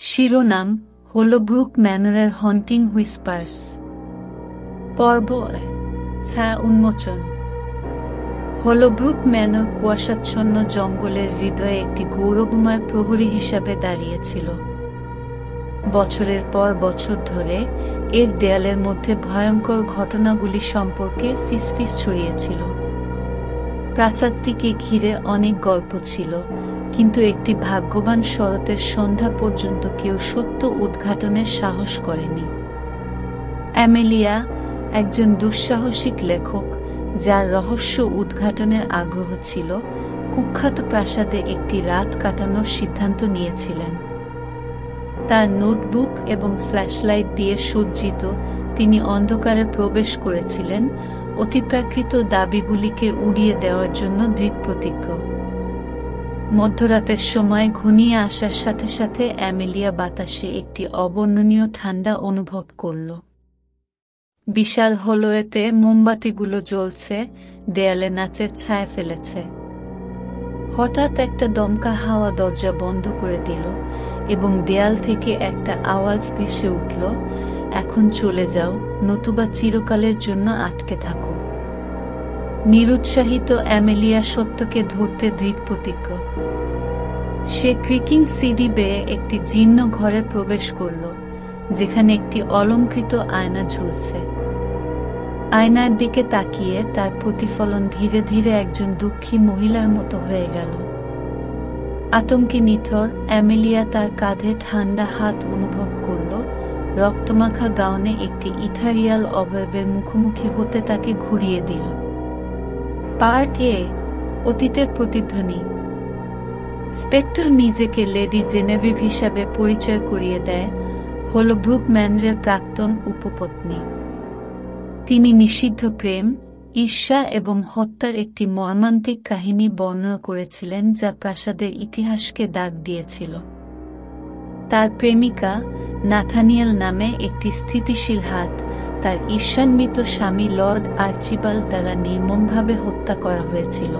শিরোনাম হোলোব্রুক ম্যানরের haunting whispers পর্ব ছায়া উন্মোচন। হোলোব্রুক ম্যানর কুয়াশাচ্ছন্ন জঙ্গলের হৃদয়ে একটি গৌরবময় প্রহরী হিসাবে দাঁড়িয়েছিল। বছরের পর বছর ধরে এর দেয়ালের মধ্যে ভয়ঙ্কর ঘটনাগুলি সম্পর্কে ফিসফিস ছড়িয়েছিল। প্রাসাদটিকে ঘিরে অনেক গল্প ছিল, কিন্তু একটি ভাগ্যবান শরতের সন্ধ্যা পর্যন্ত কেউ সত্য উদ্ঘাটনের সাহস করেনি। অ্যামেলিয়া একজন দুঃসাহসিক লেখক, যার রহস্য উদ্ঘাটনের আগ্রহ ছিল, কুখ্যাত প্রাসাদে একটি রাত কাটানোর সিদ্ধান্ত নিয়েছিলেন। তার নোটবুক এবং ফ্ল্যাশলাইট দিয়ে সজ্জিত তিনি অন্ধকারে প্রবেশ করেছিলেন অতিপ্রাকৃত দাবিগুলিকে উড়িয়ে দেওয়ার জন্য দৃঢ়প্রতিজ্ঞ মধ্যরাতের সময় ঘনিয়ে আসার সাথে সাথে অ্যামেলিয়া বাতাসে একটি অবর্ণনীয় ঠান্ডা অনুভব করল। বিশাল হলোয়েতে মোমবাতিগুলো জ্বলছে, দেয়ালে নাচের ছায়া ফেলেছে। হঠাৎ একটা দমকা হাওয়া দরজা বন্ধ করে দিল এবং দেয়াল থেকে একটা আওয়াজ ভেসে উঠল এখন চলে যাও, নতুবা চিরকালের জন্য আটকে থাকো। নিরুৎসাহিত অ্যামেলিয়া সত্যকে ধরতে দৃঢ়প্রতিজ্ঞ সে ক্রিকিং সিডি বেয়ে একটি জীর্ণ ঘরে প্রবেশ করল, যেখানে একটি অলঙ্কৃত আয়না ঝুলছে। আয়নার দিকে তাকিয়ে তার প্রতিফলন ধীরে ধীরে একজন দুঃখী মহিলার মতো হয়ে গেল। আতঙ্কে নিথর, অ্যামেলিয়া তার কাঁধে ঠান্ডা হাত অনুভব করল। রক্তমাখা গাউনে একটি ইথারিয়াল অবয়বের মুখোমুখি হতে তাকে ঘুরিয়ে দিল। পার্ট এ অতীতের প্রতিধ্বনি। স্পেক্টর নিজেকে লেডি জেনেভিভ হিসাবে পরিচয় করিয়ে দেয়, হল ব্রুক ম্যানরের প্রাক্তন উপপত্নী। তিনি নিষিদ্ধ প্রেম, ঈর্ষা এবং হত্যার একটি মর্মান্তিক কাহিনী বর্ণনা করেছিলেন যা প্রাসাদের ইতিহাসকে দাগ দিয়েছিল। তার প্রেমিকা নাথানিয়েল নামে একটি স্থিতিশীল হাত, তার ঈর্ষান্বিত স্বামী লর্ড আর্চিবাল দ্বারা নির্মমভাবে হত্যা করা হয়েছিল।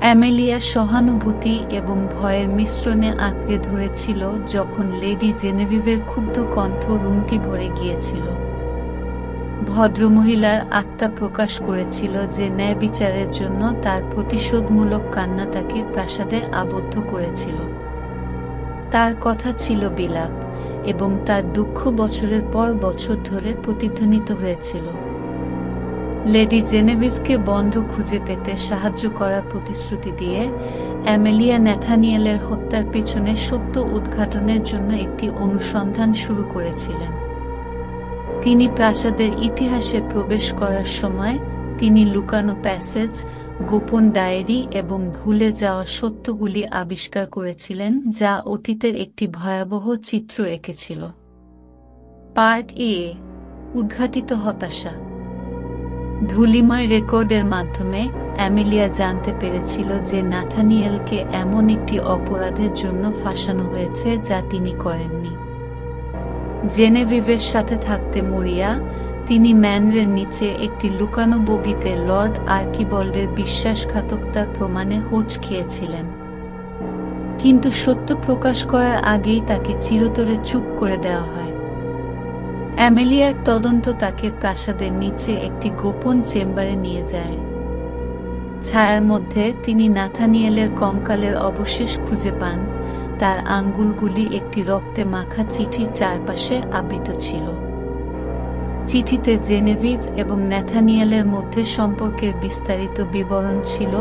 অ্যামেলিয়া সহানুভূতি এবং ভয়ের মিশ্রণে আঁকড়ে ধরেছিল যখন লেডি জেনেভিভের ক্ষুব্ধ কণ্ঠ রুমটি ভরে গিয়েছিল। ভদ্রমহিলার আত্মা প্রকাশ করেছিল যে ন্যায় বিচারের জন্য তার প্রতিশোধমূলক কান্না তাকে প্রাসাদে আবদ্ধ করেছিল। তার কথা ছিল বিলাপ। এবং তার দুঃখ বছরের পর বছর ধরে প্রতিধ্বনিত হয়েছিল। লেডি জেনেভিভকে বন্ধ খুঁজে পেতে সাহায্য করার প্রতিশ্রুতি দিয়ে অ্যামেলিয়া ন্যাথানিয়েলের হত্যার পেছনে সত্য উদ্ঘাটনের জন্য একটি অনুসন্ধান শুরু করেছিলেন। তিনি প্রাসাদের ইতিহাসে প্রবেশ করার সময় তিনি লুকানো প্যাসেজ, গোপন ডায়েরি এবং ভুলে যাওয়া সত্যগুলি আবিষ্কার করেছিলেন, যা অতীতের একটি ভয়াবহ চিত্র এঁকেছিল। পার্ট এ, উদ্ঘাটিত হতাশা। ধুলিময় রেকর্ডের মাধ্যমে অ্যামেলিয়া জানতে পেরেছিল যে নাথানিয়েলকে এমন একটি অপরাধের জন্য ফাঁসানো হয়েছে যা তিনি করেননি। জেনেভিভের সাথে থাকতে মরিয়া তিনি ম্যানরের নিচে একটি লুকানো বগিতে লর্ড আর্কিবল্ডের বিশ্বাসঘাতকতার প্রমাণে হোঁচ খেয়েছিলেন। কিন্তু সত্য প্রকাশ করার আগেই তাকে চিরতরে চুপ করে দেওয়া হয়। অ্যামেলিয়ার তদন্ত তাকে প্রাসাদের নিচে একটি গোপন চেম্বারে নিয়ে যায়। ছায়ার মধ্যে তিনি নাথানিয়েলের কঙ্কালের অবশেষ খুঁজে পান। তার আঙ্গুলগুলি একটি রক্তে মাখা চিঠির চারপাশে আবৃত ছিল। চিঠিতে জেনেভিভ এবং ন্যাথানিয়েলের মধ্যে সম্পর্কের বিস্তারিত বিবরণ ছিল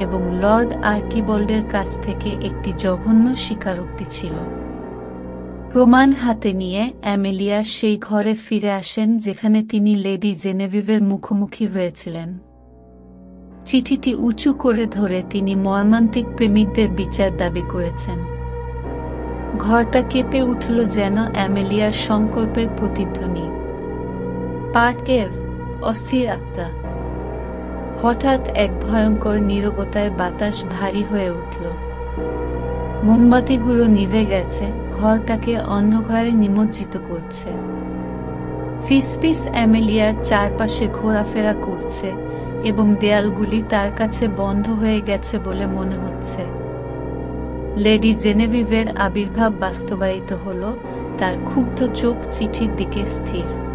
এবং লর্ড আর্কিবল্ডের কাছ থেকে একটি জঘন্য স্বীকারোক্তি ছিল। প্রমাণ হাতে নিয়ে অ্যামেলিয়া সেই ঘরে ফিরে আসেন যেখানে তিনি লেডি জেনেভিভের মুখোমুখি হয়েছিলেন। চিঠিটি উঁচু করে ধরে তিনি মর্মান্তিক প্রেমিকদের বিচার দাবি করেছেন। ঘরটা কেঁপে উঠল যেন অ্যামেলিয়ার সংকল্পের প্রতিধ্বনি। পার্কেভ অস্থির আত্মা। হঠাৎ এক ভয়ঙ্কর নীরবতায় বাতাস ভারী হয়ে উঠল। মোমবাতিগুলো নিভে গেছে, ঘরটাকে অন্ধকারে নিমজ্জিত করছে। ফিসফিস অ্যামেলিয়ার চারপাশে ঘোরাফেরা করছে এবং দেয়ালগুলি তার কাছে বন্ধ হয়ে গেছে বলে মনে হচ্ছে। লেডি জেনেভিভের আবির্ভাব বাস্তবায়িত হল, তার ক্ষুব্ধ চোখ চিঠির দিকে স্থির।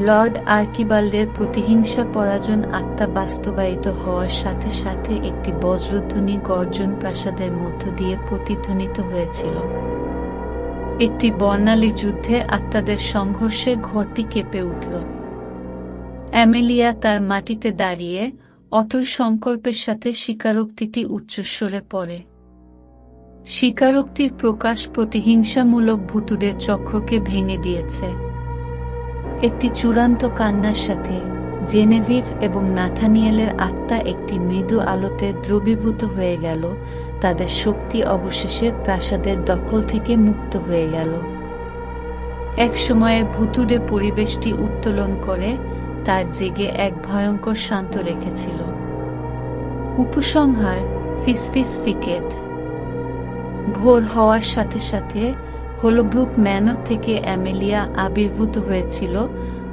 লর্ড আর্কিবাল্ডের প্রতিহিংসা পরাজন আত্মা বাস্তবায়িত হওয়ার সাথে সাথে একটি বজ্রধ্বনি গর্জন প্রাসাদের মধ্য দিয়ে প্রতিধ্বনিত হয়েছিল। একটি বর্ণালী যুদ্ধে আত্মাদের সংঘর্ষে ঘরটি কেঁপে উঠল। অ্যামেলিয়া তার মাটিতে দাঁড়িয়ে অটল সংকল্পের সাথে স্বীকারোক্তিটি উচ্চস্বরে পড়ে। স্বীকারোক্তির প্রকাশ প্রতিহিংসামূলক ভুতুদের চক্রকে ভেঙে দিয়েছে। একটি চূড়ান্ত কান্নার সাথে জেনেভিভ এবং নাথানিয়েলের আত্মা একটি মৃদু আলোতে দ্রবীভূত হয়ে গেল, তাদের শক্তি অবশেষে প্রাসাদের দখল থেকে মুক্ত হয়ে গেল। এক সময়ের ভুতুরে পরিবেশটি উত্তোলন করে, তার জেগে এক ভয়ঙ্কর শান্ত রেখেছিল। উপসংহার ফিসফিস ফিকেট ভোর হওয়ার সাথে সাথে হোলোব্রুক ম্যানর থেকে অ্যামেলিয়া আবির্ভূত হয়েছিল।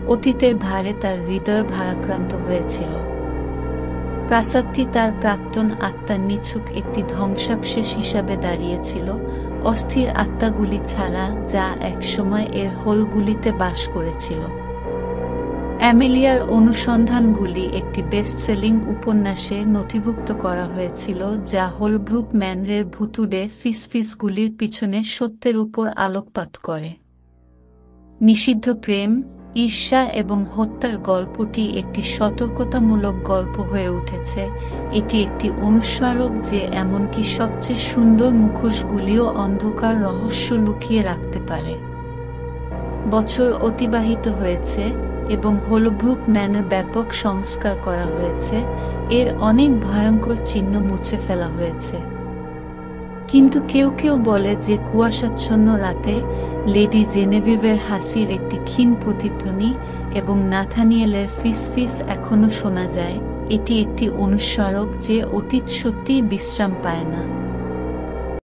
অতীতের ভারে তার হৃদয় ভারাক্রান্ত হয়েছিল। প্রাসাদটি তার প্রাক্তন আত্মার নিছুক একটি ধ্বংসাবশেষ হিসাবে দাঁড়িয়েছিল। অস্থির আত্মাগুলি ছাড়া যা একসময় এর হোলগুলিতে বাস করেছিল। অ্যামেলিয়ার অনুসন্ধানগুলি একটি বেস্টসেলিং উপন্যাসে নথিভুক্ত করা হয়েছিল, যা হোলব্রুক ম্যানরের ভুতুড়ে ফিসফিসগুলির পিছনে সত্যের উপর আলোকপাত করে। নিষিদ্ধ প্রেম, ঈর্ষা এবং হত্যার গল্পটি একটি সতর্কতামূলক গল্প হয়ে উঠেছে। এটি একটি অনুস্মারক যে এমনকি সবচেয়ে সুন্দর মুখোশগুলিও অন্ধকার রহস্য লুকিয়ে রাখতে পারে। বছর অতিবাহিত হয়েছে এবং হোলব্রুক ম্যানের ব্যাপক সংস্কার করা হয়েছে। এর অনেক ভয়ঙ্কর চিহ্ন মুছে ফেলা হয়েছে। কিন্তু কেউ কেউ বলে যে কুয়াশাচ্ছন্ন রাতে লেডি জেনেভিভের হাসির একটি ক্ষীণ প্রতিধ্বনি এবং নাথানিয়েলের ফিসফিস এখনও শোনা যায়, এটি একটি অনুস্মারক যে অতীত সত্যিই বিশ্রাম পায় না।